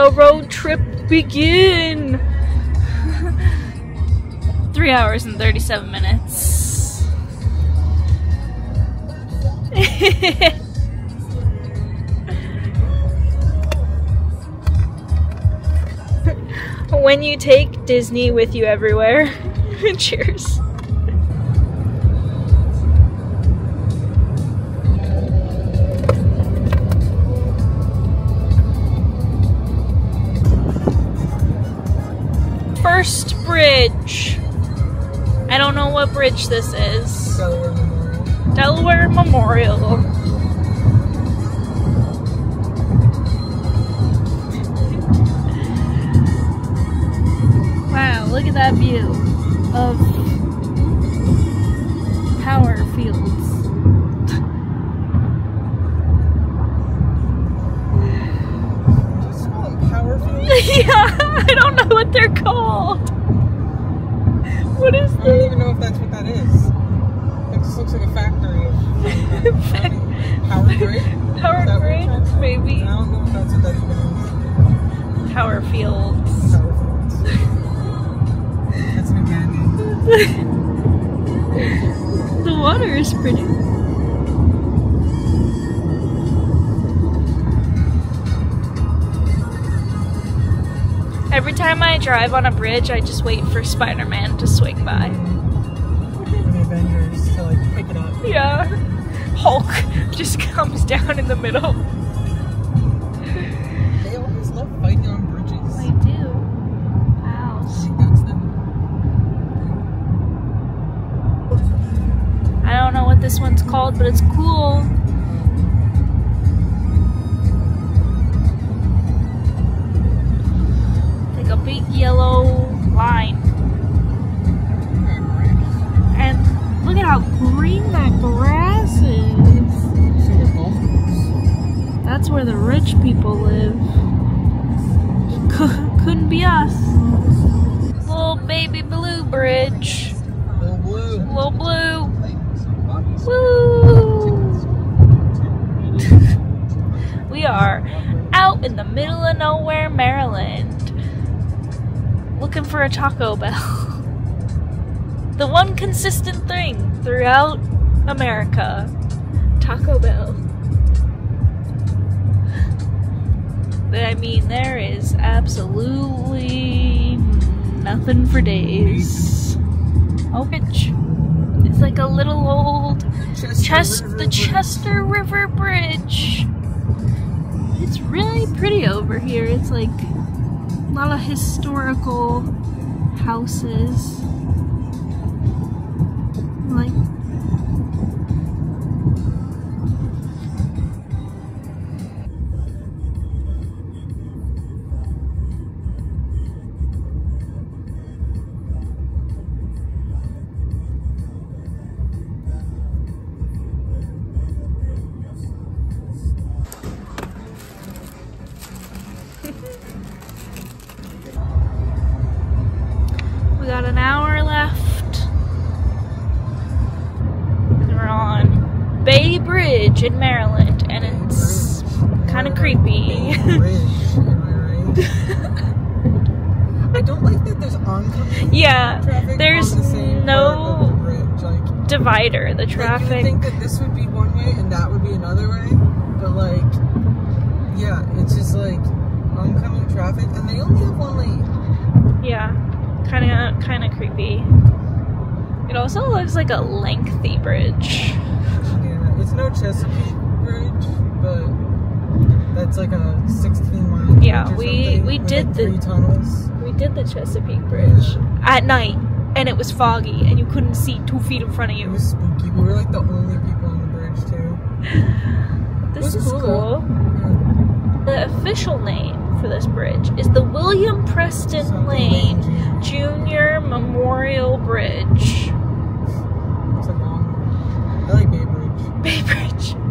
the road trip begin. Three hours and 37 minutes. when you take Disney with you everywhere. Cheers. First bridge. I don't know what bridge this is. Delaware Memorial. Delaware Memorial. Look at that view of power fields. Just call them power fields. yeah, I don't know what they're called. What is I don't even know if that's what that is. It just looks like a factory of power grid. Power Is that what grid, you're trying to say? maybe. I don't know if that's what that even is. Power fields. the water is pretty. Every time I drive on a bridge, I just wait for Spider Man to swing by. Avengers to like pick it up. Yeah. Hulk just comes down in the middle. This one's called, but it's cool. Like a big yellow line. And look at how green that grass is. So a golf course. That's where the rich people live. Couldn't be us. Little baby blue bridge. Little blue. Little blue. Woo! we are out in the middle of nowhere, Maryland. Looking for a Taco Bell. the one consistent thing throughout America Taco Bell. But I mean, there is absolutely nothing for days. Oh, bitch. Like a little old Chester Chest, River the Bridge. Chester River Bridge. It's really pretty over here. It's like a lot of historical houses. Bridge in Maryland, and it's kind of creepy. I don't like that there's oncoming yeah, there's the no- part of the bridge. Like, divider. The like, you think that this would be one way and that would be another way, but like, yeah, it's just like oncoming traffic, and they only have one lane. Yeah, kind of, kind of creepy. It also looks like a lengthy bridge. Yeah, it's no Chesapeake Bridge, but that's like a 16 mile. Yeah, we- we did like, the- three tunnels. We did the Chesapeake Bridge at night, and it was foggy, and you couldn't see two feet in front of you. It was spooky. We were like the only people on the bridge too. This is is cool. Yeah. The official name for this bridge is the William Preston Something Lane Junior Memorial Bridge. It's a long. I like. Bay Bridge.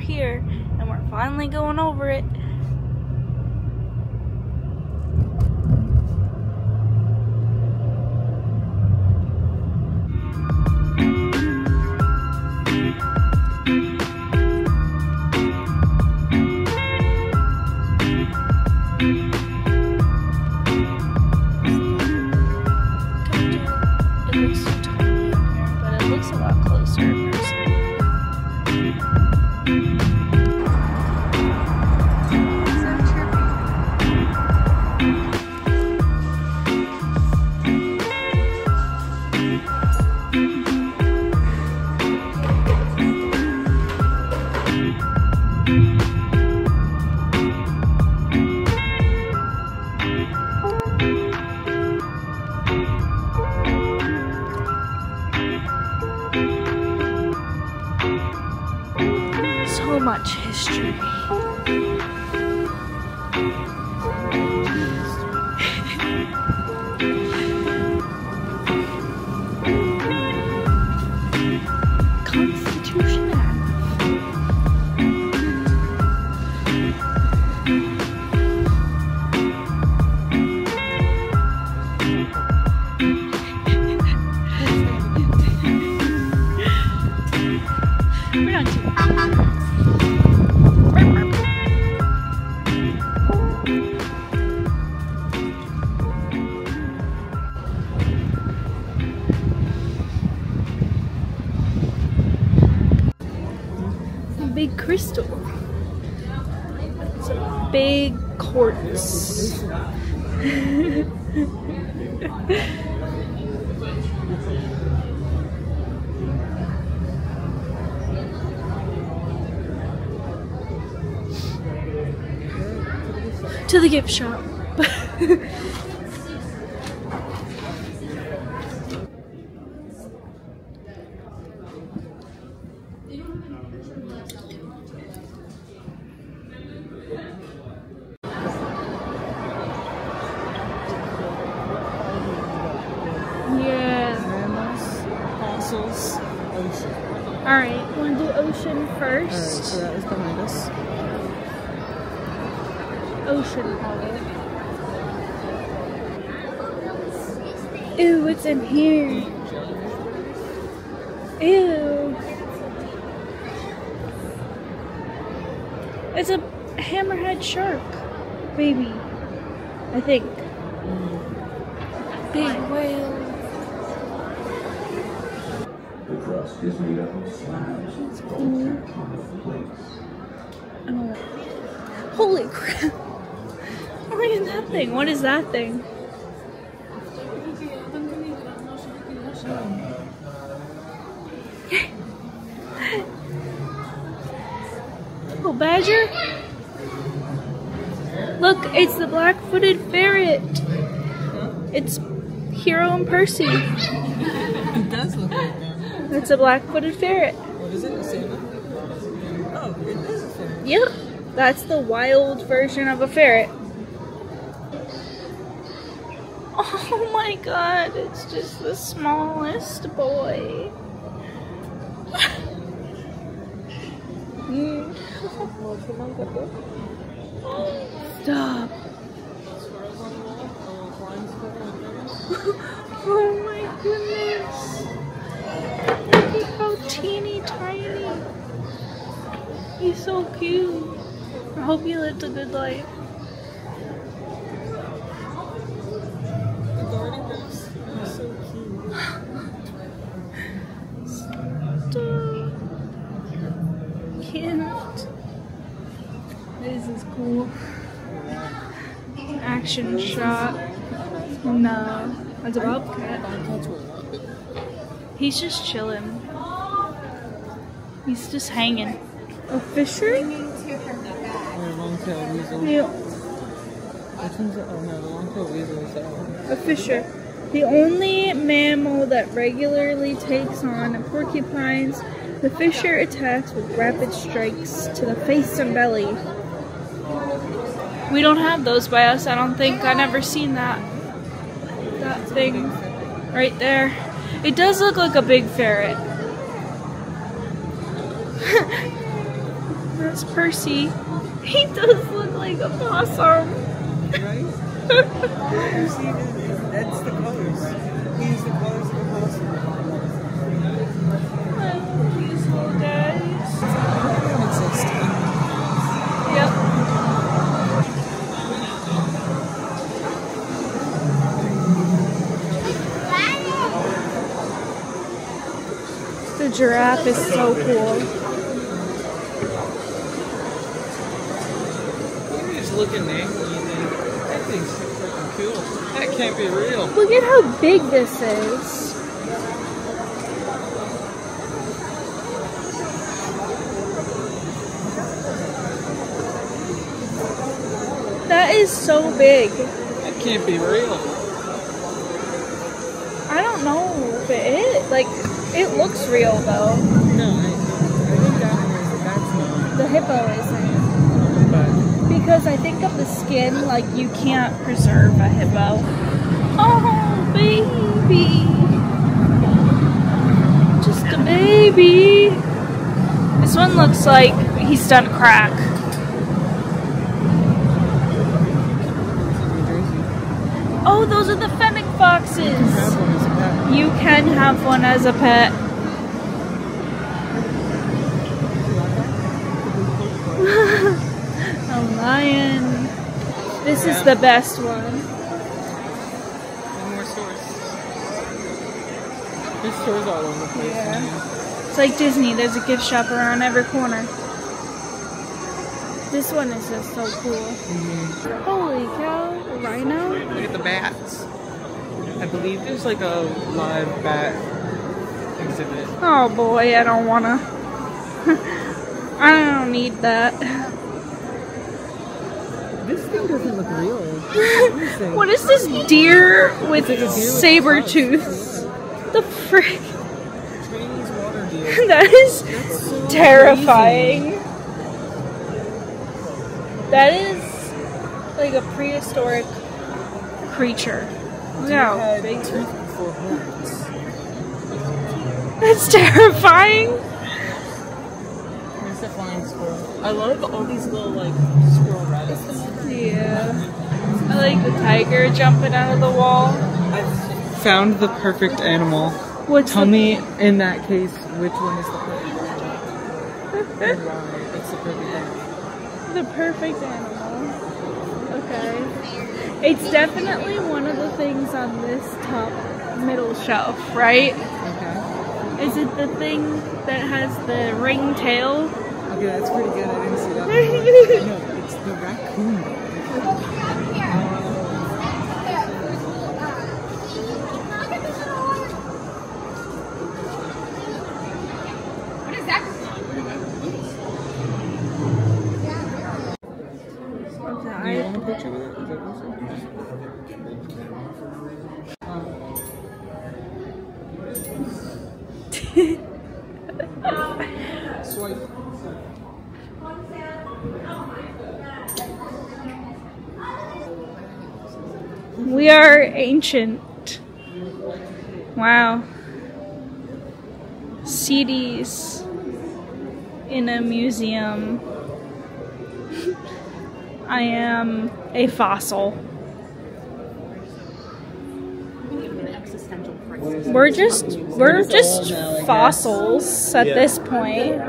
We're here and we're finally going over it. It big crystal. Big quartz. to the gift shop. yeah. Mammals, fossils, ocean. Alright, wanna do ocean Alright, first? so that is behind us. Ocean Hollow. Ew, what's in here? Ew. It's a hammerhead shark, baby. I think. Big whale. The crust is made up of slabs called tectonic mm-hmm. plates. Oh. Holy crap. Look at that thing. What is that thing? Oh, badger? Look, it's the black-footed ferret. It's Hero and Percy. It does look like that. It's a black-footed ferret. What is it? A salmon? Oh, it is a ferret. Yep, that's the wild version of a ferret. Oh my god, it's just the smallest boy. Mm. Stop. Oh my goodness. Look at how teeny tiny. He's so cute. I hope he lived a good life. The garden goose is so cute. Stop. Cute. This is cool. Action shot. No. That's a bobcat. Bobcats were a lot bigger. He's just chilling. He's just hanging. A fishery? Or oh, long-tailed weasel. Yeah. Which one's it? Oh no, the long-tailed weasel is that one. A fisher. The only mammal that regularly takes on porcupines, the fisher attacks with rapid strikes to the face and belly. We don't have those by us, I don't think. I never seen that. That thing right there. It does look like a big ferret. That's Percy. He does look like a possum. Right? you see, that's the colors. He's the colors of the possum. Love these little guys. Giraffe is so cool. You just look at me and you think, that thing's so freaking cool. That can't be real. Look at how big this is. That is so big. That can't be real. I don't know if it is. Like, it looks real though. No, I, I think that is, that's not. The hippo isn't. But Because I think of the skin, like, you can't preserve a hippo. Oh, baby. Just a baby. This one looks like he's done crack. Oh, those are the fennec foxes. Have one as a pet. You can have one as a pet. A lion. This is the best one. And more stores. There's stores all over the place. Yeah. It's like Disney, there's a gift shop around every corner. This one is just so cool. Mhm. Holy cow, rhino? Look at the bats. I believe there's like a live bat exhibit. Oh boy, I don't wanna. I don't need that. This thing doesn't look real. What is this deer with like a deer with saber tooth? The frick? Chinese water deer. That is so terrifying. That is like a prehistoric creature. Look Deer how had big. teeth before horns. That's terrifying. The flying squirrel. I love all these little like squirrel rabbits. Yeah. I like the tiger jumping out of the wall. I've found the perfect animal. What's Tell me in that case which one is the perfect animal. It's the perfect animal. The perfect animal. Okay. It's definitely one of the things on this top middle shelf, right? Okay. Is it the thing that has the ring tail? Okay, that's pretty good. I didn't see that. no, it's the raccoon. Do you want a picture with it? Is that what you said? Swipe. We are ancient. Wow. CDs in a museum. I am a fossil. We're just we're just fossils at this point.